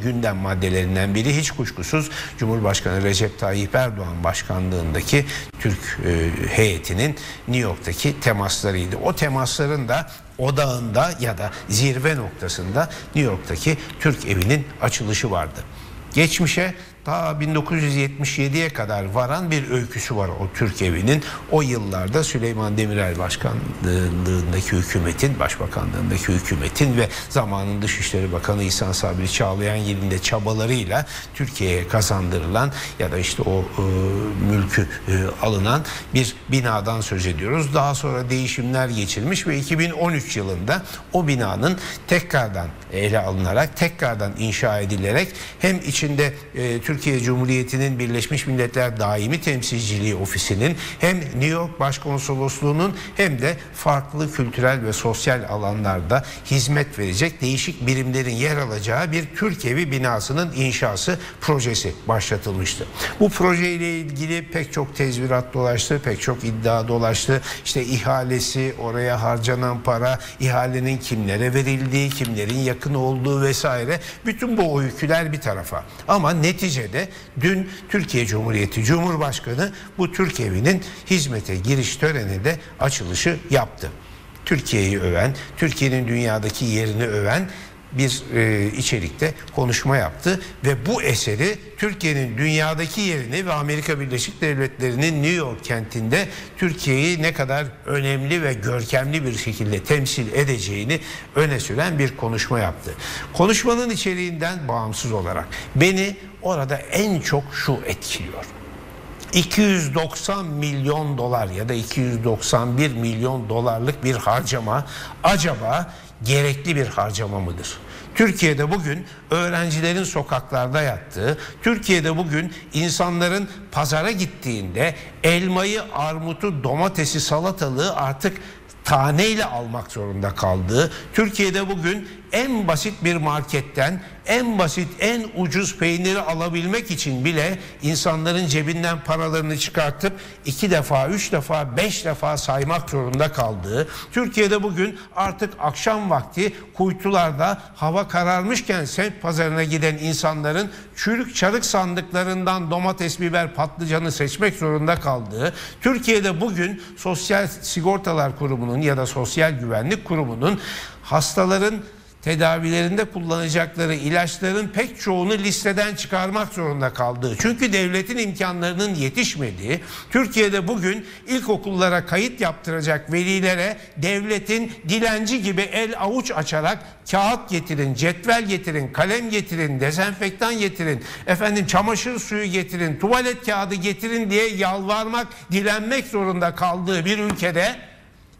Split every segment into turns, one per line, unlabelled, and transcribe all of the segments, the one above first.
gündem maddelerinden biri hiç kuşkusuz Cumhurbaşkanı Recep Tayyip Erdoğan başkanlığındaki Türk e, heyetinin New York'taki temaslarıydı. O temasların da odağında ya da zirve noktasında New York'taki Türk evinin açılışı vardı. Geçmişe ta 1977'ye kadar varan bir öyküsü var o Türk evinin. O yıllarda Süleyman Demirel başkanlığındaki hükümetin, başbakanlığındaki hükümetin ve zamanın Dışişleri Bakanı İhsan Sabri Çağlayan yerinde çabalarıyla Türkiye'ye kazandırılan ya da işte o e, mülkü e, alınan bir binadan söz ediyoruz. Daha sonra değişimler geçirmiş ve 2013 yılında o binanın tekrardan ele alınarak, tekrardan inşa edilerek hem içinde e, Türkiye Cumhuriyeti'nin Birleşmiş Milletler Daimi Temsilciliği Ofisi'nin hem New York Başkonsolosluğu'nun hem de farklı kültürel ve sosyal alanlarda hizmet verecek değişik birimlerin yer alacağı bir Türk Evi binasının inşası projesi başlatılmıştı. Bu proje ile ilgili pek çok tezvirat dolaştı, pek çok iddia dolaştı. İşte ihalesi, oraya harcanan para, ihalenin kimlere verildiği, kimlerin yakın olduğu vesaire. Bütün bu öyküler bir tarafa. Ama netice neticede dün Türkiye Cumhuriyeti Cumhurbaşkanı bu Türk evinin hizmete giriş töreninde açılışı yaptı. Türkiye'yi öven, Türkiye'nin dünyadaki yerini öven bir e, içerikte konuşma yaptı ve bu eseri Türkiye'nin dünyadaki yerini ve Amerika Birleşik Devletleri'nin New York kentinde Türkiye'yi ne kadar önemli ve görkemli bir şekilde temsil edeceğini öne süren bir konuşma yaptı. Konuşmanın içeriğinden bağımsız olarak beni orada en çok şu etkiliyor. 290 milyon dolar ya da 291 milyon dolarlık bir harcama acaba gerekli bir harcama mıdır? Türkiye'de bugün öğrencilerin sokaklarda yattığı, Türkiye'de bugün insanların pazara gittiğinde elmayı, armutu, domatesi, salatalığı artık taneyle almak zorunda kaldığı, Türkiye'de bugün en basit bir marketten en basit en ucuz peyniri alabilmek için bile insanların cebinden paralarını çıkartıp iki defa, üç defa, beş defa saymak zorunda kaldığı, Türkiye'de bugün artık akşam vakti kuytularda hava kararmışken semt pazarına giden insanların çürük çarık sandıklarından domates, biber, patlıcanı seçmek zorunda kaldığı, Türkiye'de bugün Sosyal Sigortalar Kurumu'nun ya da Sosyal Güvenlik Kurumu'nun hastaların tedavilerinde kullanacakları ilaçların pek çoğunu listeden çıkarmak zorunda kaldığı. Çünkü devletin imkanlarının yetişmediği, Türkiye'de bugün ilkokullara kayıt yaptıracak velilere devletin dilenci gibi el avuç açarak kağıt getirin, cetvel getirin, kalem getirin, dezenfektan getirin, efendim çamaşır suyu getirin, tuvalet kağıdı getirin diye yalvarmak, dilenmek zorunda kaldığı bir ülkede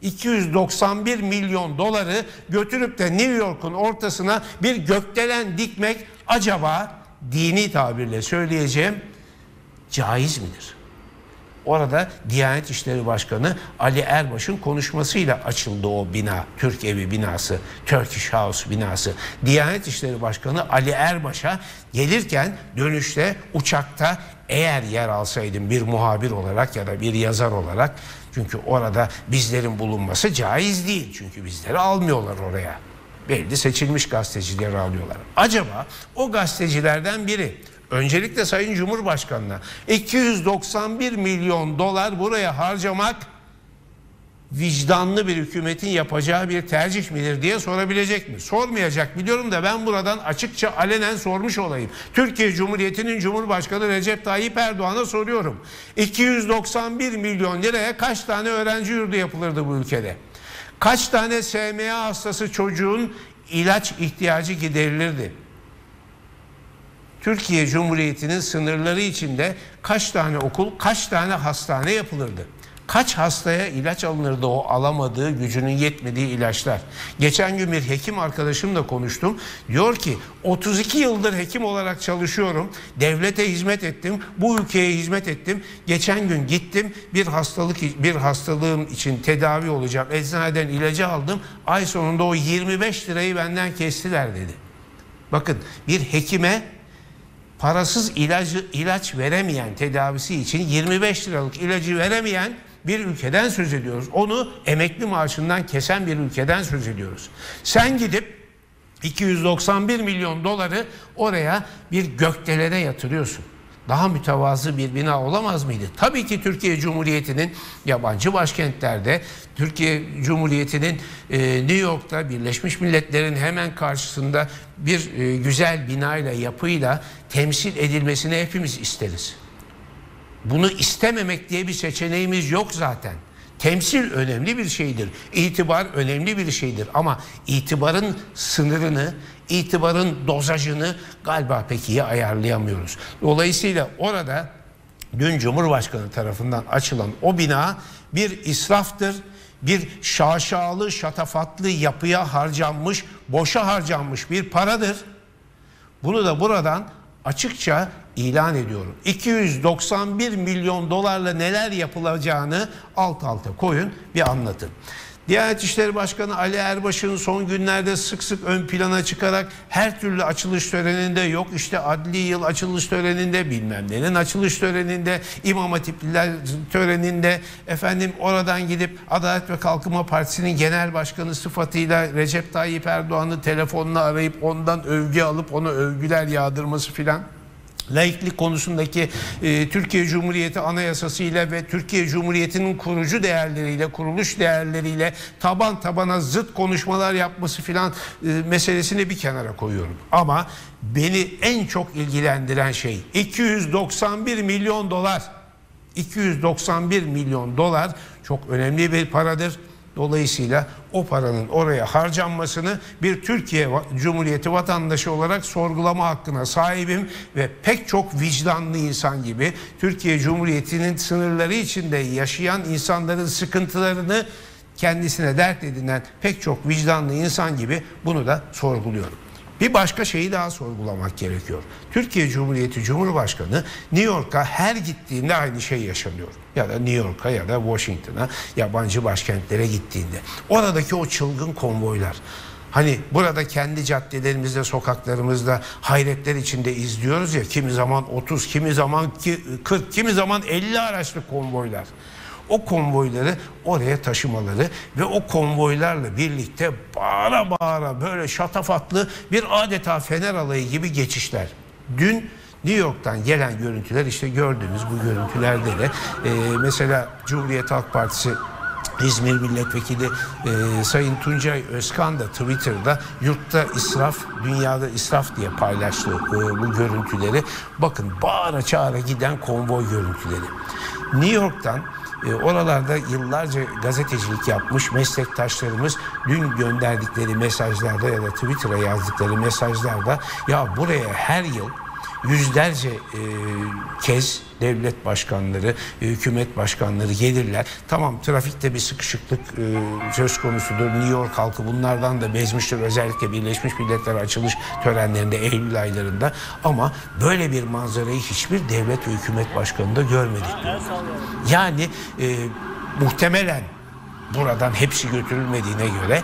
291 milyon doları götürüp de New York'un ortasına bir gökdelen dikmek acaba dini tabirle söyleyeceğim caiz midir? Orada Diyanet İşleri Başkanı Ali Erbaş'ın konuşmasıyla açıldı o bina, Türk Evi binası, Turkish House binası. Diyanet İşleri Başkanı Ali Erbaş'a gelirken dönüşte uçakta eğer yer alsaydım bir muhabir olarak ya da bir yazar olarak çünkü orada bizlerin bulunması caiz değil. Çünkü bizleri almıyorlar oraya. Belli seçilmiş gazetecileri alıyorlar. Acaba o gazetecilerden biri öncelikle Sayın Cumhurbaşkanı'na 291 milyon dolar buraya harcamak vicdanlı bir hükümetin yapacağı bir tercih midir diye sorabilecek mi? Sormayacak biliyorum da ben buradan açıkça alenen sormuş olayım. Türkiye Cumhuriyeti'nin Cumhurbaşkanı Recep Tayyip Erdoğan'a soruyorum. 291 milyon liraya kaç tane öğrenci yurdu yapılırdı bu ülkede? Kaç tane SMA hastası çocuğun ilaç ihtiyacı giderilirdi? Türkiye Cumhuriyeti'nin sınırları içinde kaç tane okul, kaç tane hastane yapılırdı? Kaç hastaya ilaç alınırdı o alamadığı, gücünün yetmediği ilaçlar. Geçen gün bir hekim arkadaşımla konuştum. Diyor ki 32 yıldır hekim olarak çalışıyorum. Devlete hizmet ettim. Bu ülkeye hizmet ettim. Geçen gün gittim bir hastalık bir hastalığım için tedavi olacağım. Eczaneden ilacı aldım. Ay sonunda o 25 lirayı benden kestiler dedi. Bakın bir hekime parasız ilacı ilaç veremeyen tedavisi için 25 liralık ilacı veremeyen bir ülkeden söz ediyoruz. Onu emekli maaşından kesen bir ülkeden söz ediyoruz. Sen gidip 291 milyon doları oraya bir gökdelene yatırıyorsun. Daha mütevazı bir bina olamaz mıydı? Tabii ki Türkiye Cumhuriyeti'nin yabancı başkentlerde, Türkiye Cumhuriyeti'nin e, New York'ta Birleşmiş Milletler'in hemen karşısında bir e, güzel binayla, yapıyla temsil edilmesini hepimiz isteriz. Bunu istememek diye bir seçeneğimiz yok zaten. Temsil önemli bir şeydir. İtibar önemli bir şeydir. Ama itibarın sınırını, itibarın dozajını galiba pek iyi ayarlayamıyoruz. Dolayısıyla orada dün Cumhurbaşkanı tarafından açılan o bina bir israftır. Bir şaşalı, şatafatlı yapıya harcanmış, boşa harcanmış bir paradır. Bunu da buradan açıkça ilan ediyorum. 291 milyon dolarla neler yapılacağını alt alta koyun bir anlatın. Diyanet İşleri Başkanı Ali Erbaş'ın son günlerde sık sık ön plana çıkarak her türlü açılış töreninde yok işte adli yıl açılış töreninde bilmem nenin açılış töreninde İmam Hatipliler töreninde efendim oradan gidip Adalet ve Kalkınma Partisi'nin genel başkanı sıfatıyla Recep Tayyip Erdoğan'ı telefonla arayıp ondan övgü alıp ona övgüler yağdırması filan laiklik konusundaki e, Türkiye Cumhuriyeti Anayasası ile ve Türkiye Cumhuriyeti'nin kurucu değerleriyle, kuruluş değerleriyle taban tabana zıt konuşmalar yapması filan e, meselesini bir kenara koyuyorum. Ama beni en çok ilgilendiren şey 291 milyon dolar. 291 milyon dolar çok önemli bir paradır. Dolayısıyla o paranın oraya harcanmasını bir Türkiye Cumhuriyeti vatandaşı olarak sorgulama hakkına sahibim ve pek çok vicdanlı insan gibi Türkiye Cumhuriyeti'nin sınırları içinde yaşayan insanların sıkıntılarını kendisine dert edinen pek çok vicdanlı insan gibi bunu da sorguluyorum. Bir başka şeyi daha sorgulamak gerekiyor. Türkiye Cumhuriyeti Cumhurbaşkanı New York'a her gittiğinde aynı şey yaşanıyor. Ya da New York'a ya da Washington'a yabancı başkentlere gittiğinde. Oradaki o çılgın konvoylar. Hani burada kendi caddelerimizde, sokaklarımızda hayretler içinde izliyoruz ya kimi zaman 30, kimi zaman 40, kimi zaman 50 araçlı konvoylar o konvoyları oraya taşımaları ve o konvoylarla birlikte bağıra bağıra böyle şatafatlı bir adeta fener alayı gibi geçişler. Dün New York'tan gelen görüntüler işte gördüğünüz bu görüntülerde de e, mesela Cumhuriyet Halk Partisi İzmir Milletvekili e, Sayın Tuncay Özkan da Twitter'da yurtta israf, dünyada israf diye paylaştı e, bu görüntüleri. Bakın bağıra çağıra giden konvoy görüntüleri. New York'tan e, oralarda yıllarca gazetecilik yapmış meslektaşlarımız dün gönderdikleri mesajlarda ya da Twitter'a yazdıkları mesajlarda ya buraya her yıl yüzlerce e, kez devlet başkanları, e, hükümet başkanları gelirler. Tamam trafikte bir sıkışıklık e, söz konusudur. New York halkı bunlardan da bezmiştir. Özellikle Birleşmiş Milletler açılış törenlerinde Eylül aylarında. Ama böyle bir manzarayı hiçbir devlet ve hükümet başkanında görmedik. Yani e, muhtemelen buradan hepsi götürülmediğine göre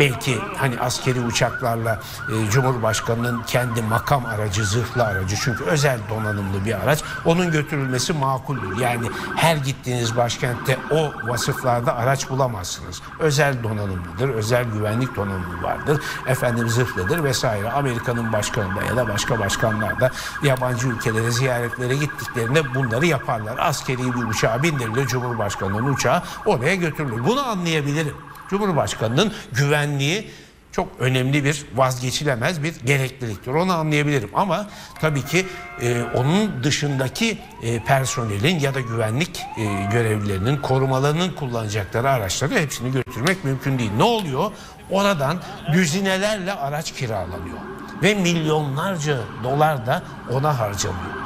belki hani askeri uçaklarla e, Cumhurbaşkanı'nın kendi makam aracı, zırhlı aracı çünkü özel donanımlı bir araç onun götürülmesi makuldür. Yani her gittiğiniz başkentte o vasıflarda araç bulamazsınız. Özel donanımlıdır, özel güvenlik donanımı vardır. Efendim zırhlıdır vesaire. Amerika'nın başkanı da ya da başka başkanlar da yabancı ülkelere ziyaretlere gittiklerinde bunları yaparlar. Askeri bir uçağa bindirilir Cumhurbaşkanı'nın uçağı oraya götürülür. Bunu anlayabilirim. Cumhurbaşkanının güvenliği çok önemli bir vazgeçilemez bir gerekliliktir. Onu anlayabilirim ama tabii ki e, onun dışındaki e, personelin ya da güvenlik e, görevlilerinin korumalarının kullanacakları araçları hepsini götürmek mümkün değil. Ne oluyor? Oradan düzinelerle araç kiralanıyor ve milyonlarca dolar da ona harcanıyor.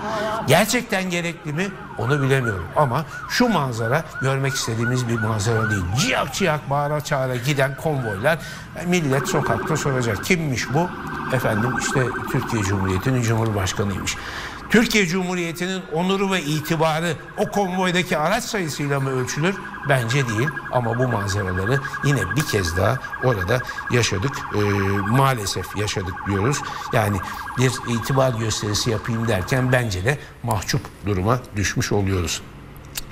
Gerçekten gerekli mi? Onu bilemiyorum ama şu manzara görmek istediğimiz bir manzara değil. Ciyak ciyak bağıra çağıra giden konvoylar millet sokakta soracak. Kimmiş bu? Efendim işte Türkiye Cumhuriyeti'nin Cumhurbaşkanıymış. Türkiye Cumhuriyeti'nin onuru ve itibarı o konvoydaki araç sayısıyla mı ölçülür? Bence değil ama bu manzaraları yine bir kez daha orada yaşadık. Ee, maalesef yaşadık diyoruz. Yani bir itibar gösterisi yapayım derken bence de mahcup duruma düşmüş oluyoruz.